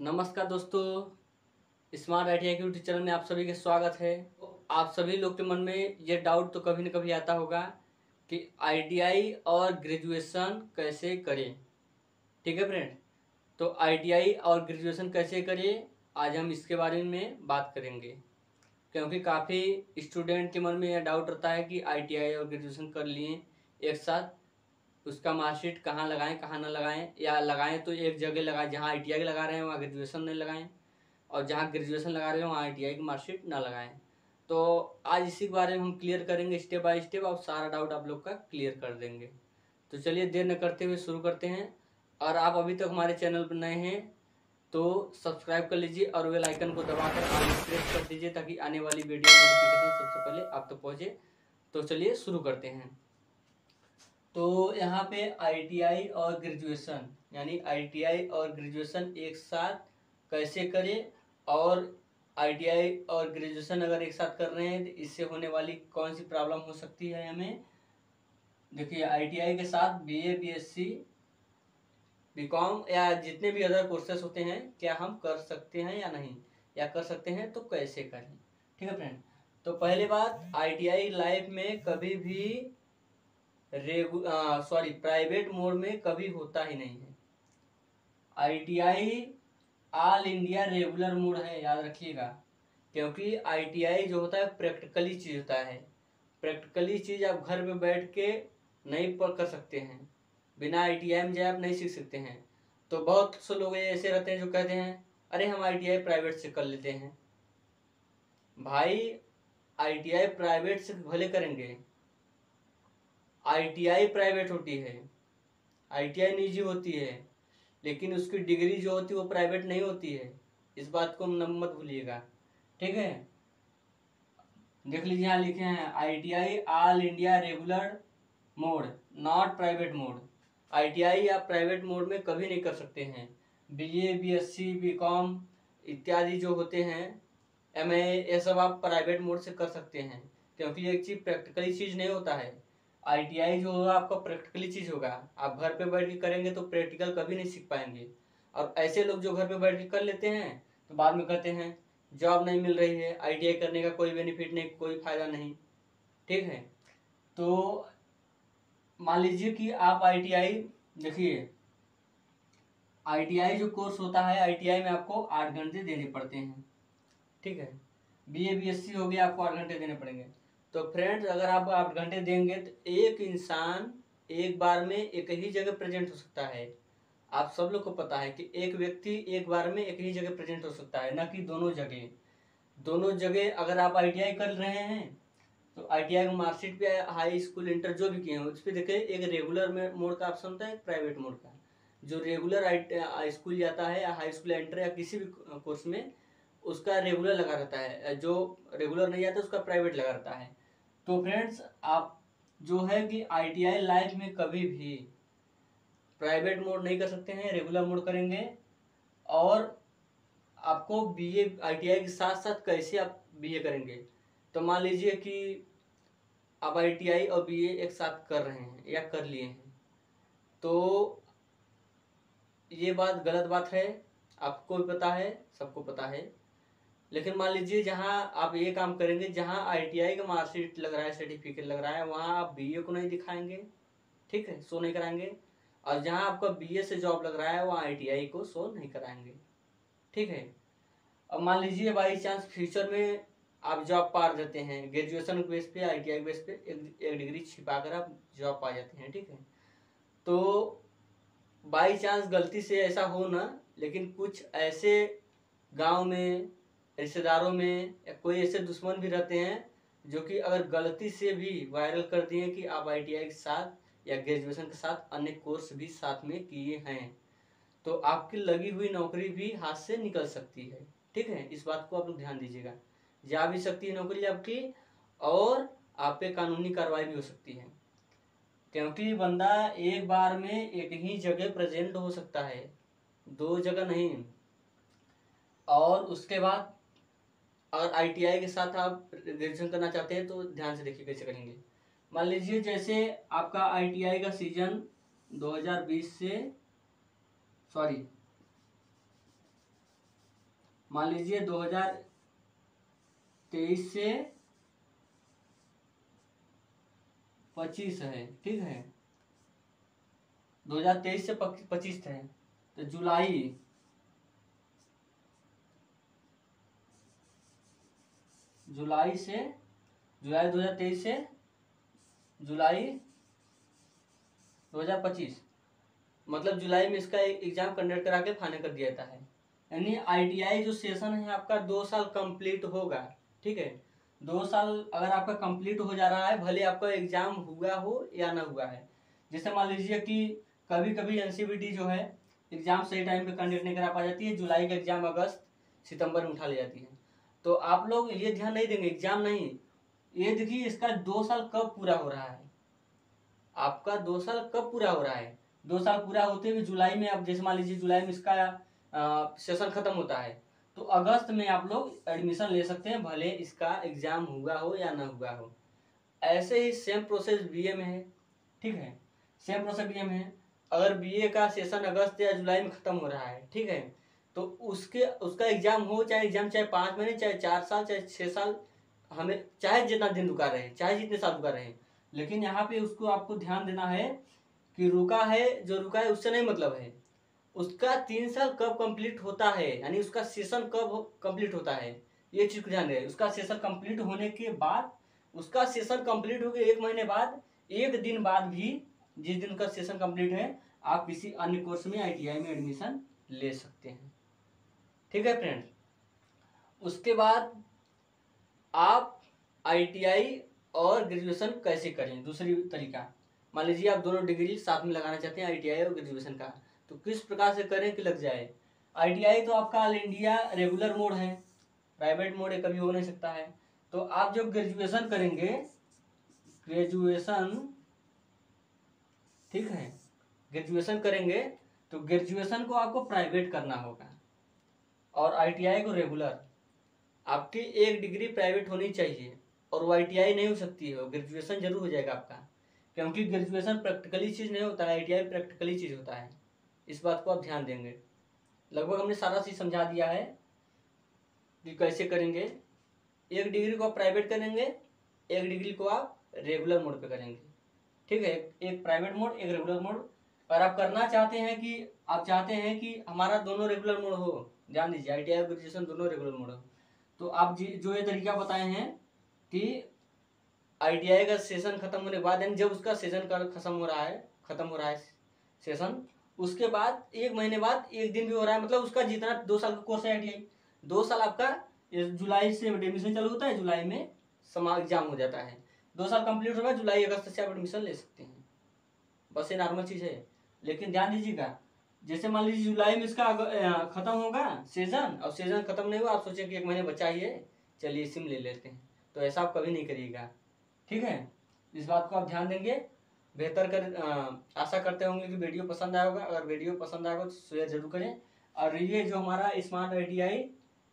नमस्कार दोस्तों, smart I T YouTube channel में आप सभी का स्वागत है। आप सभी लोग के मन में ये डाउट तो कभी न कभी आता होगा कि आईटीआई और ग्रेजुएशन कैसे करें। ठीक है फ्रेंड तो आईटीआई और ग्रेजुएशन कैसे करें, आज हम इसके बारे में बात करेंगे। क्योंकि काफ़ी स्टूडेंट के मन में यह डाउट रहता है कि आईटीआई और ग्रेजुएशन कर लिए एक साथ। उसका मार्कशीट कहाँ लगाएँ, कहाँ ना लगाएँ, या लगाएँ तो एक जगह लगाएँ जहाँ आई टी लगा रहे हैं, वहाँ ग्रेजुएशन नहीं लगाएँ, और जहाँ ग्रेजुएशन लगा रहे हैं, वहाँ आई टी की मार्कशीट ना लगाएँ। तो आज इसी के बारे में हम क्लियर करेंगे स्टेप बाय स्टेप और सारा डाउट आप लोग का क्लियर कर देंगे। तो चलिए देर न करते हुए शुरू करते हैं, और आप अभी तक हमारे चैनल पर नए हैं तो सब्सक्राइब कर लीजिए और वेल आइकन को दबाकर आगे प्रेस कर दीजिए, ताकि आने वाली वीडियो नोटिफिकेशन सबसे पहले आप तक पहुँचे। तो चलिए शुरू करते हैं। तो यहाँ पे आईटीआई और ग्रेजुएशन यानी आईटीआई और ग्रेजुएशन एक साथ कैसे करें? और आईटीआई और ग्रेजुएशन अगर एक साथ कर रहे हैं तो इससे होने वाली कौन सी प्रॉब्लम हो सकती है हमें? देखिए आईटीआई के साथ बीए बीएससी बीकॉम या जितने भी अदर कोर्सेस होते हैं, क्या हम कर सकते हैं या नहीं? या कर सकते हैं तो कैसे करें? ठीक है फ्रेंड तो पहले बात आईटीआई लाइफ में कभी भी रेगु सॉरी प्राइवेट मोड में कभी होता ही नहीं है। ITI all India regular mode है, याद रखिएगा। क्योंकि आईटीआई जो होता है प्रैक्टिकली चीज़ होता है। प्रैक्टिकली चीज़ आप घर में बैठ के नहीं पढ़ कर सकते हैं। बिना आईटीआई में जाए आप नहीं सीख सकते हैं। तो बहुत से लोग ऐसे रहते हैं जो कहते हैं, अरे, हम आईटीआई प्राइवेट से कर लेते हैं। भाई आईटीआई प्राइवेट से भले करेंगे आईटीआई प्राइवेट होती है। आईटीआई निजी होती है, लेकिन उसकी डिग्री जो होती है वो प्राइवेट नहीं होती है। इस बात को मत भूलिएगा। ठीक है? देख लीजिए, यहाँ लिखे हैं ITI all India regular mode not private mode ITI आप प्राइवेट मोड में कभी नहीं कर सकते हैं। बीए बीएससी बीकॉम इत्यादि जो होते हैं एमए ये सब आप प्राइवेट मोड से कर सकते हैं, क्योंकि एक चीज़ प्रैक्टिकली चीज़ नहीं होता है। आईटीआई जो होगा, आपका प्रैक्टिकली चीज़ होगा। आप घर पे बैठ के करेंगे तो प्रैक्टिकल कभी नहीं सीख पाएँगे। और ऐसे लोग जो घर पे बैठ के कर लेते हैं तो बाद में कहते हैं, जॉब नहीं मिल रही है आईटीआई करने का कोई बेनिफिट नहीं, कोई फ़ायदा नहीं। ठीक है? तो मान लीजिए कि आप आईटीआई देखिए आईटीआई जो कोर्स होता है आईटीआई में आपको आठ घंटे देने पड़ते हैं। ठीक है? B A B S C हो गया, आपको आठ घंटे देने पड़ेंगे। तो फ्रेंड्स अगर आप आठ घंटे देंगे तो एक इंसान एक बार में एक ही जगह प्रेजेंट हो सकता है। आप सब लोग को पता है कि एक व्यक्ति एक बार में एक ही जगह प्रेजेंट हो सकता है, ना कि दोनों जगह। दोनों जगह अगर आप आईटीआई कर रहे हैं तो आईटीआई का मार्कशीट पे हाई स्कूल इंटर जो भी किए हैं, उस पर देखिए एक रेगुलर में मोड का ऑप्शन होता है, एक प्राइवेट मोड का। जो रेगुलर स्कूल जाता है, या हाई स्कूल इंटर या किसी भी कोर्स में उसका रेगुलर लगा रहता है। जो रेगुलर नहीं आता, उसका प्राइवेट लगा रहता है। तो फ्रेंड्स आप जो है कि आईटीआई लाइफ में कभी भी प्राइवेट मोड नहीं कर सकते हैं रेगुलर मोड करेंगे। और आपको बीए आईटीआई के साथ साथ कैसे आप बीए करेंगे? तो मान लीजिए कि आप आईटीआई और बीए एक साथ कर रहे हैं या कर लिए हैं। तो ये बात गलत बात है। आपको भी पता है, सबको पता है। लेकिन मान लीजिए जहाँ आप ये काम करेंगे जहाँ आईटीआई का मार्कशीट लग रहा है सर्टिफिकेट लग रहा है वहाँ आप बीए को नहीं दिखाएँगे ठीक है? शो नहीं कराएँगे। और जहाँ आपका बीए से जॉब लग रहा है वहाँ आईटीआई को शो नहीं कराएँगे ठीक है? अब मान लीजिए बाई चांस फ्यूचर में आप जॉब पा देते हैं ग्रेजुएशन बेस पे आई टी आई बेस पे एक, एक डिग्री छिपा कर आप जॉब पा जाते हैं ठीक है? तो बाई चांस गलती से ऐसा हो ना लेकिन कुछ ऐसे गाँव में रिश्तेदारों में या कोई ऐसे दुश्मन भी रहते हैं जो कि अगर गलती से भी वायरल कर दिए कि आप आईटीआई के साथ या ग्रेजुएशन के साथ अन्य कोर्स भी साथ में किए हैं तो आपकी लगी हुई नौकरी भी हाथ से निकल सकती है। ठीक है? इस बात को आप लोग ध्यान दीजिएगा। जा भी सकती है नौकरी आपकी और आप पे कानूनी कार्रवाई भी हो सकती है। क्योंकि बंदा एक बार में एक ही जगह प्रेजेंट हो सकता है, दो जगह नहीं। और उसके बाद अगर आईटीआई के साथ आप ग्रेजुएशन करना चाहते हैं तो ध्यान से देखिए कैसे करेंगे। मान लीजिए जैसे आपका आईटीआई का सीज़न 2020 से सॉरी मान लीजिए दो हज़ार तेईस से पच्चीस है, ठीक है? दो हज़ार तेईस से पच्चीस है तो जुलाई जुलाई से, जुलाई दो हज़ार तेईस से, जुलाई दो हज़ार पच्चीस। मतलब जुलाई में इसका एग्ज़ाम कंडक्ट करा के फाइनल कर दिया जाता है यानी आईटीआई जो सेशन है आपका दो साल कंप्लीट होगा, ठीक है? दो साल अगर आपका कंप्लीट हो जा रहा है, भले आपका एग्ज़ाम हुआ हो या ना हुआ है। जैसे मान लीजिए कि कभी कभी एनसीबीटी जो है एग्ज़ाम सही टाइम पे कंडक्ट नहीं करा पा जाती है, जुलाई का एग्ज़ाम अगस्त, सितंबर में उठा ले जाती है। तो आप लोग ये ध्यान नहीं देंगे एग्ज़ाम नहीं। ये देखिए, इसका दो साल कब पूरा हो रहा है। आपका दो साल कब पूरा हो रहा है? दो साल पूरा होते हुए जुलाई में आप जैसे मान लीजिए जुलाई में इसका सेशन खत्म होता है तो अगस्त में आप लोग एडमिशन ले सकते हैं, भले इसका एग्ज़ाम हुआ हो या ना हुआ हो। ऐसे ही सेम प्रोसेस बीए में है, ठीक है? सेम प्रोसेस बीए में है। अगर बीए का सेशन अगस्त या जुलाई में खत्म हो रहा है, ठीक है? तो उसके, उसका एग्ज़ाम हो, चाहे एग्ज़ाम चाहे पाँच महीने, चाहे चार साल, चाहे छः साल, हमें, चाहे जितना दिन रुका रहे, चाहे जितने साल रुका रहे। लेकिन यहाँ पे उसको आपको ध्यान देना है कि रुका है, जो रुका है, उससे नहीं मतलब है। उसका तीन साल कब कंप्लीट होता है, यानी उसका सेशन कब कंप्लीट होता है, ये चीज़ को ध्यान दें। उसका सेशन कंप्लीट होने के बाद, उसका सेशन कंप्लीट हो गया एक महीने बाद, एक दिन बाद भी जिस दिन का सेशन कंप्लीट है, आप किसी अन्य कोर्स में आईटीआई में एडमिशन ले सकते हैं। ठीक है फ्रेंड उसके बाद आप आईटीआई और ग्रेजुएशन कैसे करें? दूसरी तरीका। मान लीजिए आप दोनों डिग्री साथ में लगाना चाहते हैं आईटीआई और ग्रेजुएशन का। तो किस प्रकार से करें कि लग जाए? आईटीआई तो आपका ऑल इंडिया रेगुलर मोड है। प्राइवेट मोड है, कभी हो नहीं सकता है। तो आप जब ग्रेजुएशन करेंगे ग्रेजुएशन ठीक है? ग्रेजुएशन करेंगे तो ग्रेजुएशन को आपको प्राइवेट करना होगा। और आईटीआई को रेगुलर आपकी एक डिग्री प्राइवेट होनी चाहिए और वो आईटीआई नहीं हो सकती है ग्रेजुएशन ज़रूर हो जाएगा आपका। क्योंकि ग्रेजुएशन प्रैक्टिकली चीज़ नहीं होता है आईटीआई प्रैक्टिकली चीज़ होता है। इस बात को आप ध्यान देंगे। लगभग हमने सारा चीज़ समझा दिया है कि कैसे करेंगे। एक डिग्री को आप प्राइवेट करेंगे, एक डिग्री को आप रेगुलर मोड पे करेंगे। ठीक है? एक प्राइवेट मोड एक रेगुलर मोड और आप करना चाहते हैं कि, आप चाहते हैं कि हमारा दोनों रेगुलर मोड हो ध्यान दीजिए आई टी आई ग्रेजुएशन दोनों रेगुलर मोड हो। तो आप जो ये तरीका बताए हैं कि आईटीआई का सेशन खत्म होने के बाद यानी जब उसका सेशन खत्म हो रहा है, खत्म हो रहा है सेशन उसके बाद, एक महीने बाद, एक दिन भी हो रहा है मतलब उसका जितना, दो साल का कोर्स है आई दो साल आपका जुलाई से एडमिशन चालू होता है, जुलाई में समा एग्ज़ाम हो जाता है। दो साल कंप्लीट होगा, जुलाई अगस्त से आप एडमिशन ले सकते हैं। बस ये नॉर्मल चीज़ है। लेकिन ध्यान दीजिएगा जैसे मान लीजिए जुलाई में इसका खत्म होगा सीज़न और सीज़न खत्म नहीं हुआ, आप सोचें कि एक महीने बचा ही है, चलिए सिम ले लेते हैं। तो ऐसा आप कभी नहीं करिएगा। ठीक है? इस बात को आप ध्यान देंगे। बेहतर कर आशा करते होंगे कि वीडियो पसंद आया होगा। अगर वीडियो पसंद आएगा तो शेयर ज़रूर करें। और ये जो हमारा smart I T I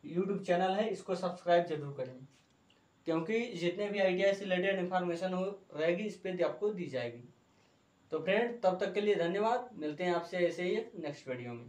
YouTube channel है, इसको सब्सक्राइब ज़रूर करें। क्योंकि जितने भी आई से रिलेटेड इन्फॉर्मेशन हो, रहेगी, इस पर आपको दी जाएगी। तो फ्रेंड तब तक के लिए धन्यवाद। मिलते हैं आपसे ऐसे ही नेक्स्ट वीडियो में।